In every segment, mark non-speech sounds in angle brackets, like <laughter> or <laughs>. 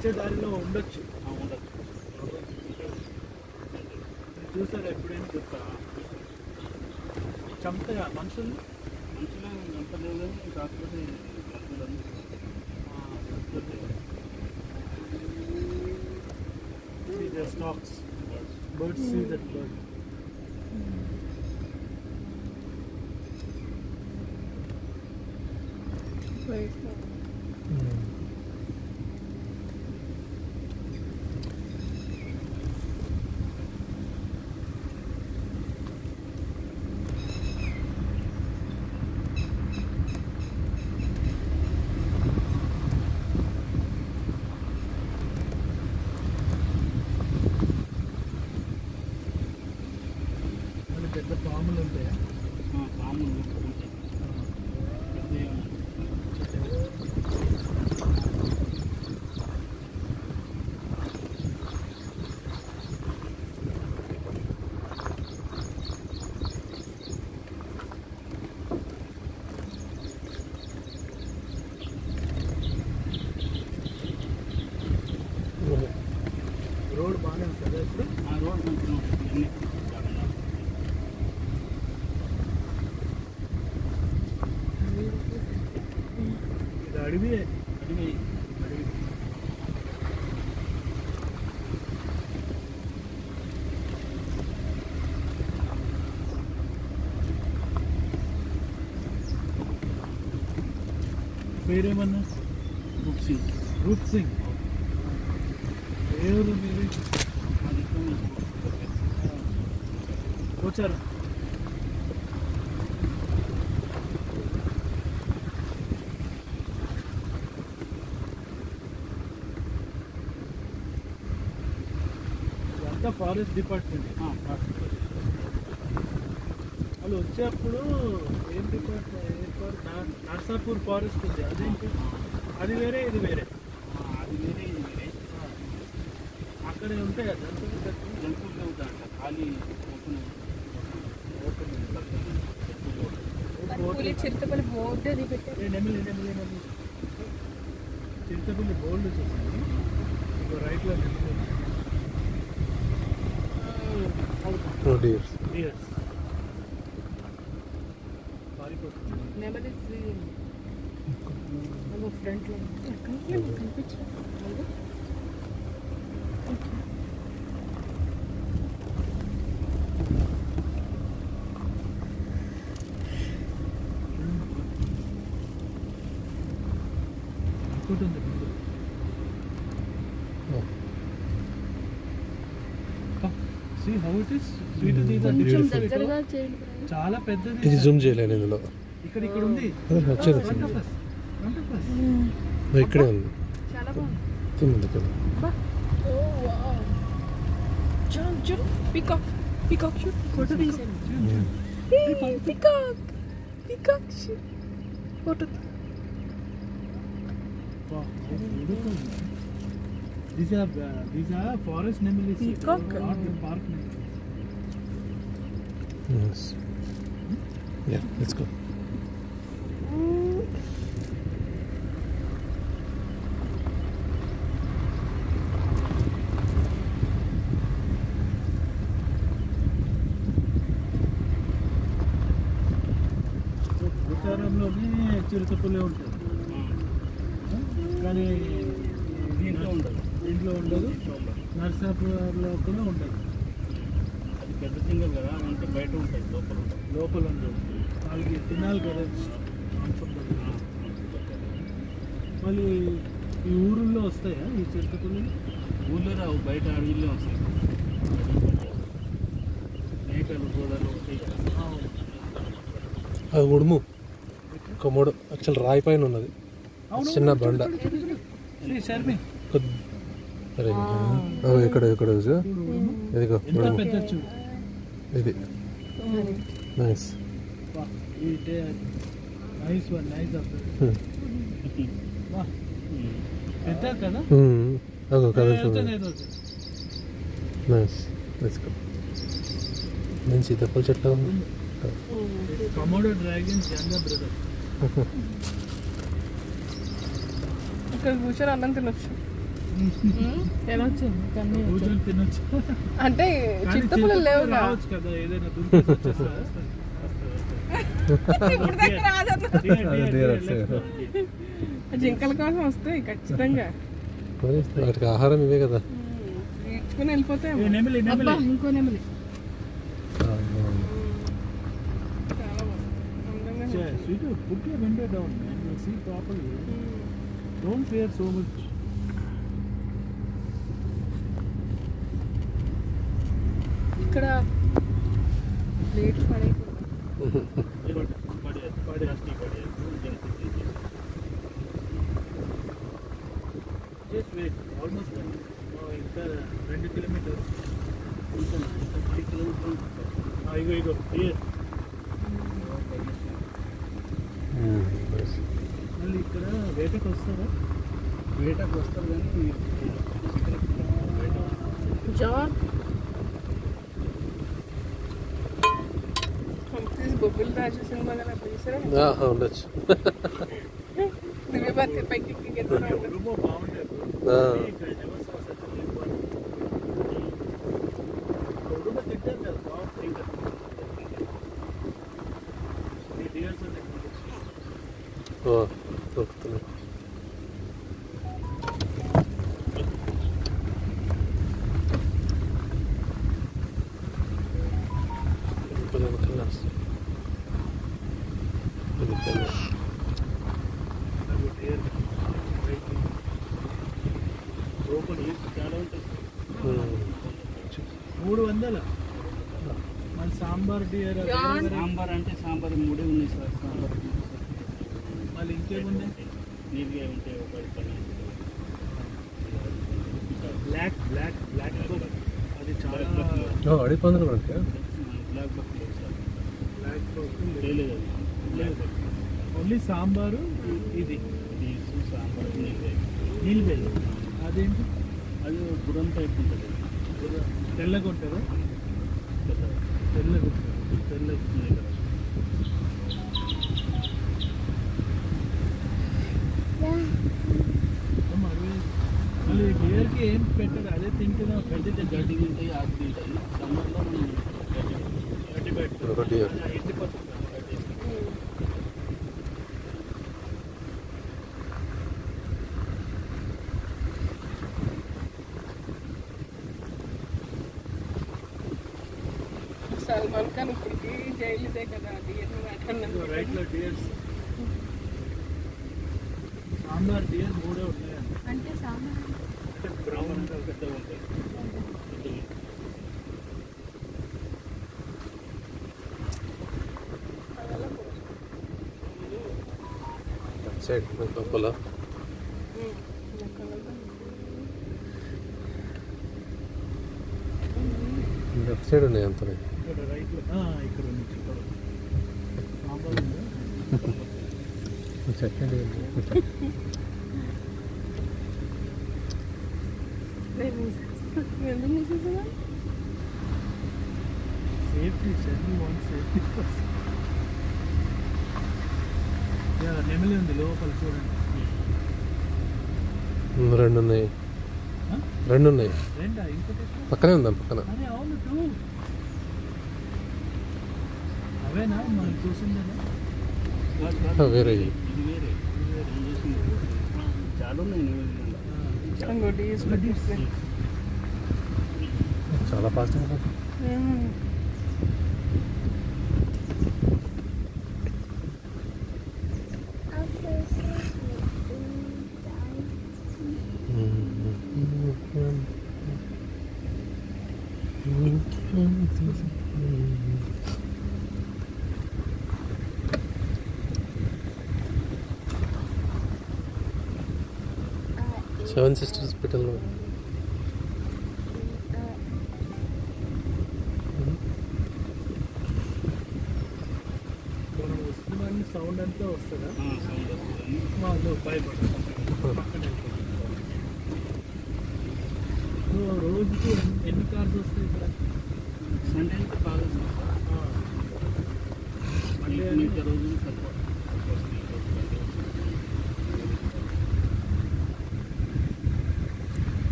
వచ్చే దారిలో ఉండొచ్చు ఆ, ఉండదు చూసారు ఎప్పుడైనా చెప్తా చంపుతాయా మనుషులు మనుషులు చంపలేవు కానీ కాకపోతే జంతువులన్నీ See the stalks. Birds see that bird. మళ్ళీ मेरे मन रूप सिंह रूप सिंह ದೇವರು ಮೇಲೆ ಗೋಚರ ಅಂತ ಫಾರೆಸ್ಟ್ ಡಿಪಾರ್ಟ್ಮೆಂಟ್ ಹಾಂ ಫಾರೆಸ್ಟ್ ಡಿಪಾರ್ಟ್ಮೆಂಟ್ వాళ్ళు వచ్చేప్పుడు ఏం డిపార్ట్మెంట్ నర్సాపూర్ ఫారెస్ట్ ఉంది. అదేంటి అది వేరే ఇది వేరే. అది వేరే ఇది వేరే. అక్కడే ఉంటాయి కదా జంతువులు జంతువులు జంతువులు ఉంటాయంట ఖాళీ ఓపెన్ పనిపూలి చిరుతపల్లి బోర్డు అది పెట్టారు. చింతపల్లి బోల్డ్ చూసాను రైట్లో నెమిలి put. Oh. See how it is? Sweet mm. -hmm. is the different. చాలా పెద్దది ఇది జూమ్ చేయలేను ఇందులో ఇక్కడ ఇక్కడ ఉంది అదే వచ్చేది Front of us. Front of us. ఇది ఇక్కడే ఉంది చాలా బాగుంది తిన్నది ఇక్కడ ఓ వావ్ చూడు చూడు పికాక్ పికాక్ షూట్ ఫోటో తీసాను peacock peacock shoot photo Wow, how beautiful. These are uh, these are forest nemilis. Peacock. Not the park nemilis. Yes. Yeah, let's go. So భూతారంలోనే చిరుతపులే ఉంటుంది కానీ దీంట్లో ఉండదు. దీంట్లో ఉండదు. నర్సాపురంలో కూడా ఉండదు. అది పెద్ద సింగల్ కదా అంటే బయట ఉంటాయి లోపల ఉంటాయి. లోపల ఉండదు. వాళ్ళకి తినాలి కదా. మళ్ళీ ఈ ఊరుల్లో వస్తాయా? ఈ చిరుతపులు ఊళ్ళో రావు బయట అడవిలో వస్తాయి. మేకలు గోడలు అది ఉడుము. ఒక మూడు యాక్చువల్ రాయి పైన ఉన్నది. చిన్న బండ. ఇక్కడ ఇక్కడ చూసు. ఇదిగో ఎంత ఉడుము. వా పెద్ద కదా? నేను సీతాఫల చెట్లు ఉంది. కమోడో యంగర్ బ్రదర్ ఇక్కడ కూర్చొని అన్నం తినొచ్చు. తినొచ్చు. కన్నీ కూర్చొని తినొచ్చు. అంటే లేవుగా. రావచ్చు కదా ఏదైనా జింకల కోసం వస్తాయి ఖచ్చితంగా మరి వాటికి ఆహారం ఇవే కదా ఇచ్చుకుని వెళ్ళిపోతే ఏ, నెమిలి నెమిలి అబ్బా ఇంకో నెమలి చాలా బాగుంది అందంగా Sir, sweetie, put your window down and you'll see properly. Don't fear so much. ఇక్కడ plate పడేయకూడదు Just wait, almost done. Oh, ఇంకా రెండు కిలోమీటర్ ఇగో ఇగో here. మళ్ళీ ఇక్కడ వేటకు వస్తారా వేటకు వస్తారు కానీ జాన్ ಗುಲ್ರಾಜು ಸಿನಿಮಾಗೆಲ್ಲ ಬಿಡಿಸ್ರೆ ಹಾಂ ಹೌದು ದಿವ್ಯ ಭಾರತಿ ಪೈಕಿ మూడు వందల? మన సాంబార్ డియర్. సాంబార్. అంటే సాంబార్ మూడే ఉన్నాయి సార్ సాంబార్ మళ్ళీ ఇంకేమున్నాయి నీట్గా ఉంటాయి ఒక పని బ్లాక్ బ్లాక్ బ్లాక్ అది చాలా కూడా ఉంటాయా? బ్లాక్ బక్ లేదు బ్లాక్ బ్లాక్ ఓన్లీ సాంబారు ఇది. సాంబార్ నీళ్ళే. నీళ్ళు. అదేంటి? అది గురం టైప్ ఉంటుంది. తెల్లగా ఉంటుందా కదా తెల్లగా ఉంటుంది తెల్లగా ఉన్నాయి కదా అమ్మ, అదే. మళ్ళీ డియర్కి ఏం పెట్టరు అదే తింటున్నా పెద్ద గడ్డి తింటాయి ఆకు తింటాయి సమ్మర్లో మనం గడ్డి గడ్డి పెడతారు ఒక సాంబార్ డియర్ మూడే ఉన్నాయండి అంటే సాంబార్ అంటే? బ్రౌన్ పెద్దగా ఉంటాయి సైడ్ లోపల లెఫ్ట్ సైడ్ ఉన్నాయి అంత ఇక్కడ <laughs> <laughs> రైట్లో ఇక్కడ ఉంది ఇక్కడ సాంబార్ ఉందా చెప్పండి ఎందుకు మూసేసావా నెమలి ఉంది లోపల చూడండి రెండు ఉన్నాయి? రెండు ఉన్నాయి? పక్కనే ఉందాం పక్కన. వేరే. చాలా ఉన్నాయి Seven Sisters Hospital. సౌండ్ అంతా వస్తుందా ఆ, సౌండ్ వస్తుందని. వాళ్ళు భయపడతారు రోజుకి ఎన్ని కార్స్ వస్తాయి ఇక్కడ సండే అయితే బాగా వస్తుంది. మళ్ళీ మళ్ళీ అని మిగతా రోజులు తక్కువ తక్కువ వస్తుంది.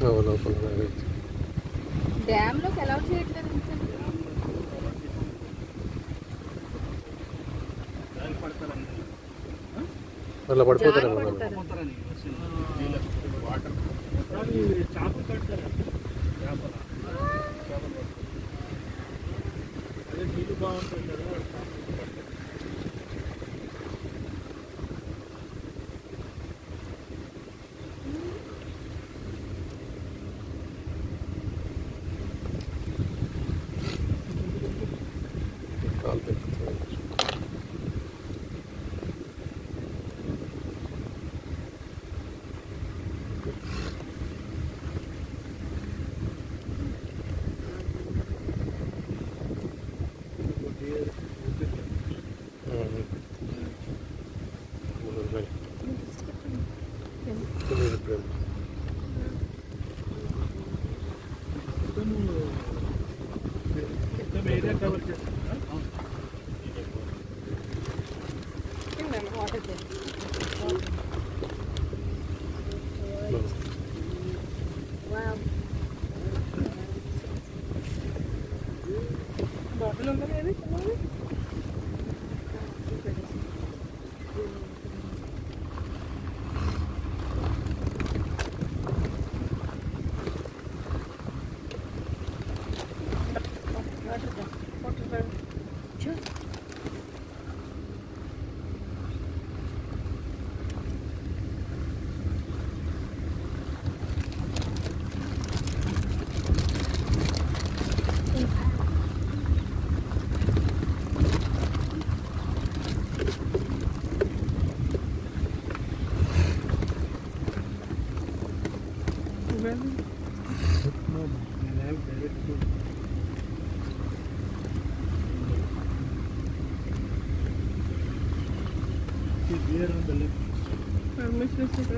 ఓ, లోపల ఉన్నాయి. డ్యామ్లోకి అలౌ చేయట్లేదు la puerta Intelligence. see,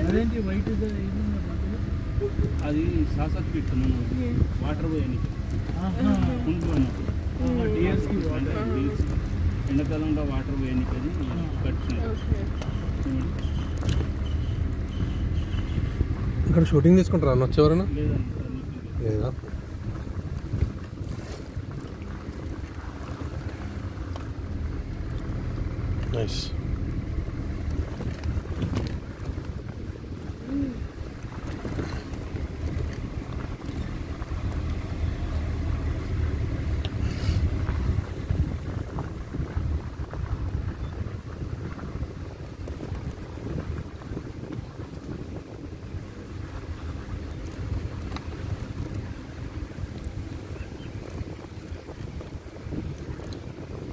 అదేంటి వైట్ అది సాసత్ పిట్ మనం వాటర్ పోయానికి ఎండాకాలంలో వాటర్ పోయానికి అది కట్టినారు ఇక్కడ షూటింగ్ తీసుకుంటారా? అన్న మీకు లేదా నైస్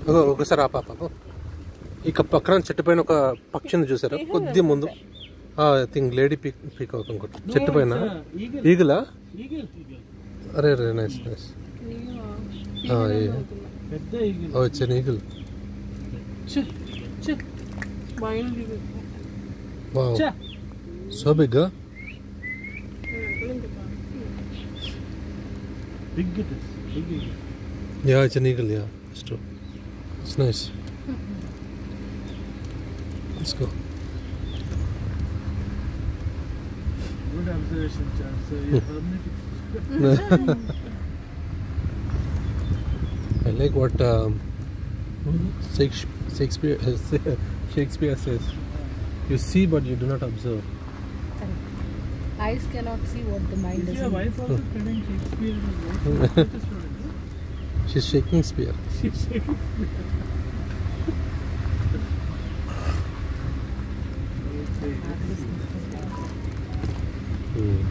అగో ఒకసారి ఆ పాప ఇక పక్కన చెట్టు పైన ఒక పక్షిని చూసారా? కొద్ది ముందు. ఐ థింక్ లేడీ పీక్ పీక్ ఇంకోటి. చెట్టు పైన. ఈగల్ ఈగల్ అరే అరే నైస్ నైస్ పెద్ద eagle! So big is big eagle yeah it's It's nice. Let's go. Good observation, John. So you're hmm. hermetic. <laughs> I like what um, Shakespeare, <laughs> Shakespeare says. You see, but you do not observe. Eyes cannot see what the mind is. Is your wife also hmm. studying Shakespeare? <laughs> She's shaking spear. She's shaking spear. mm.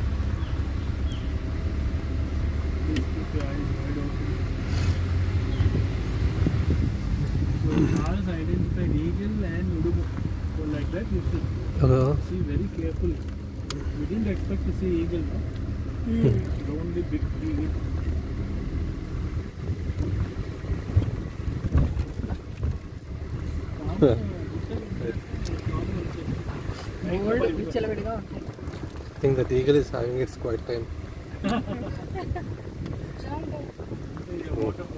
see very carefully. We didn't expect to see eagle, no? Mm. But only big eagle. I think the eagle is having its quiet time. <laughs>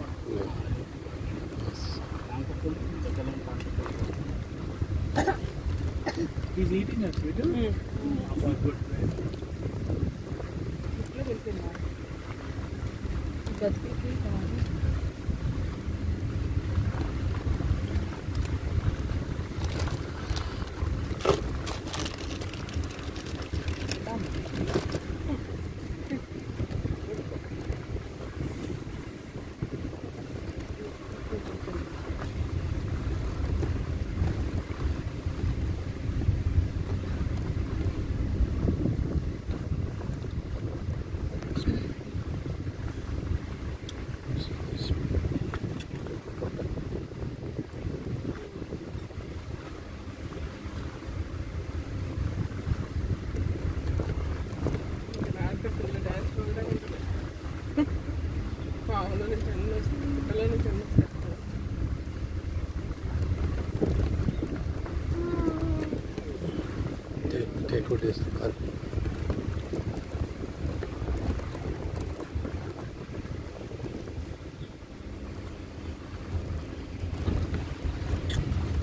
Take out చేసి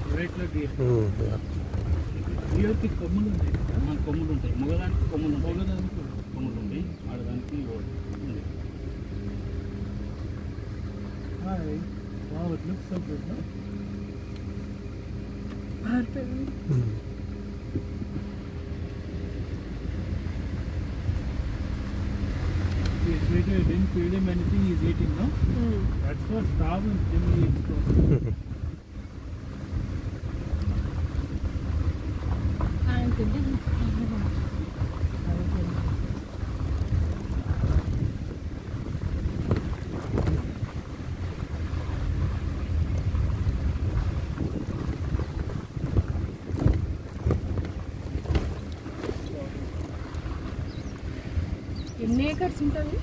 Right leg deer. yeah. Deerకి కొమ్ములు ఉన్నాయి కదా? ఆ, కొమ్ములు ఉంటాయి మగదానికి కొమ్ములు ఉంటాయి మగదానికి కొమ్ములు ఉంటాయి ఆడదానికి ఉంది Hi. Wow, it looks so good, no? treated, didn't feed him anything, he's eating, no? That's what starving generally eats for. ఎన్ని ఏకర్స్ ఉంటుంది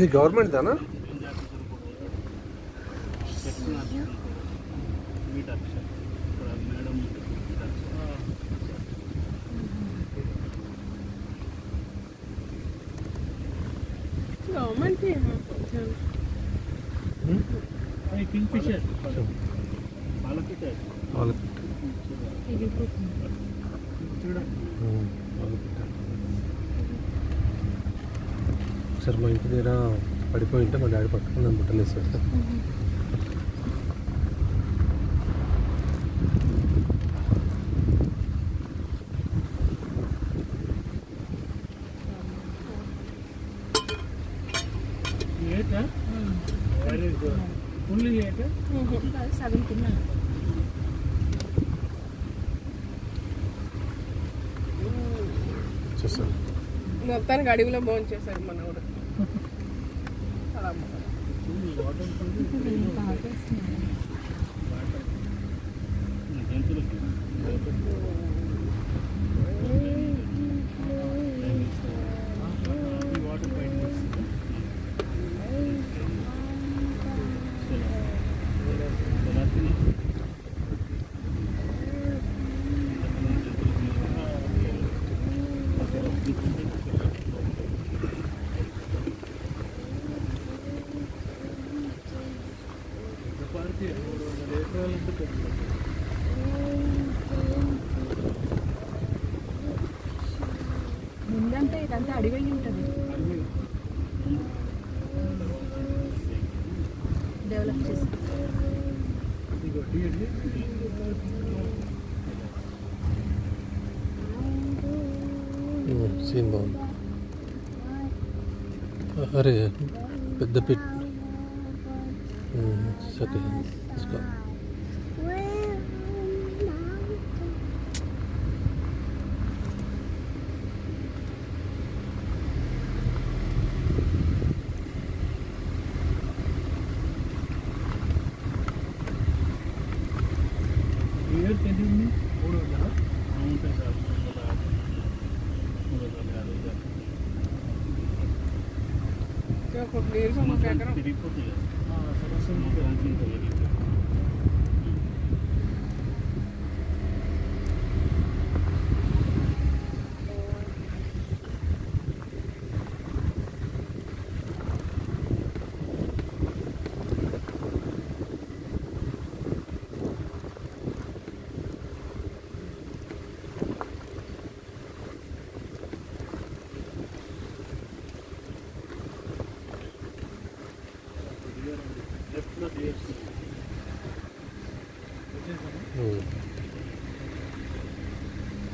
ये गवर्नमेंट था ना? किंगफिशर। है हम्म, ఒకసారి మా ఇంటి దగ్గర పడిపోయి ఉంటే మా డాడీ పట్టుకుని నన్ను బుట్టలేసాడు సగం తిన్నాను చూస్తాను. మొత్తానికి అడవిలో భోజనం చేశారు మన ఊరు ముందంతా ఇదంతా అడివై ఉంటుంది డెవలప్ చేసి ఇగో తీయండి సీన్ బాగుంది అరే పెద్ద పిట్ ఓకే తీసుకో प्लेयर्स हम क्या करें।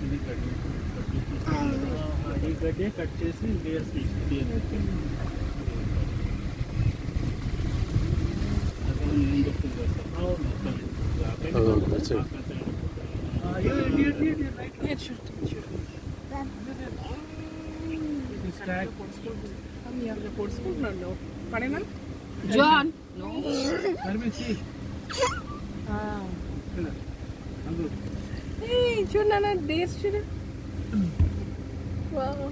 ఇది కట్ కట్ చేసి ఈ గడ్డే కట్ చేసి డిఎఫ్సి డిఎఫ్సి అక్కడ నేను చెప్తుంది కదా సార్ అవును. అక్కడ అవును, that's it. Stock పొడుచుకుంటున్నాడు పడేనా John no పర్మిసి అందులో చూడు నాన్న డేస్ చూడు. ఉన్నాయి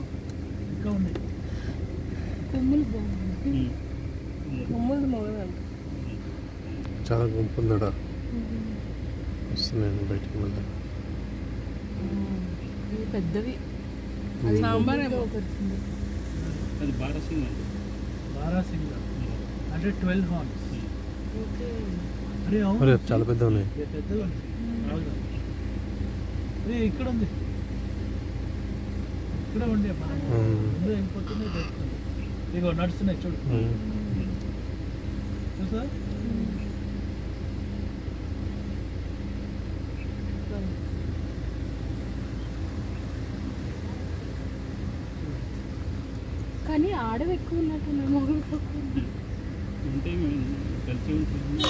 కొమ్ములు మొగదంట. చాలా గుంపు ఉందడా వస్తున్నాను బయటికి మళ్ళీ. ఇవి పెద్దవి. సాంబార్ ఏమో ఒకటి అది బారసింగ్ అండి బారాసింగ్ అంటే ట్వెల్వ్ హార్న్స్. ఓకే. అరే చాలా పెద్ద ఉన్నాయి. పెద్దగా ఉంది రావుగా. అరే ఇక్కడ ఉంది ఇక్కడ ఉండే మనం Hmm. ముందు వెళ్ళిపోతుంది దొరుకుతుంది ఇగో నడుస్తున్నాయి చూడు ఉమ్. చూసా కానీ ఆడవి ఎక్కువ ఉన్నట్టున్నాయి మొగలు తక్కువ ఉన్నాయి. ఉంటే మేము కలిసి ఉంటుంది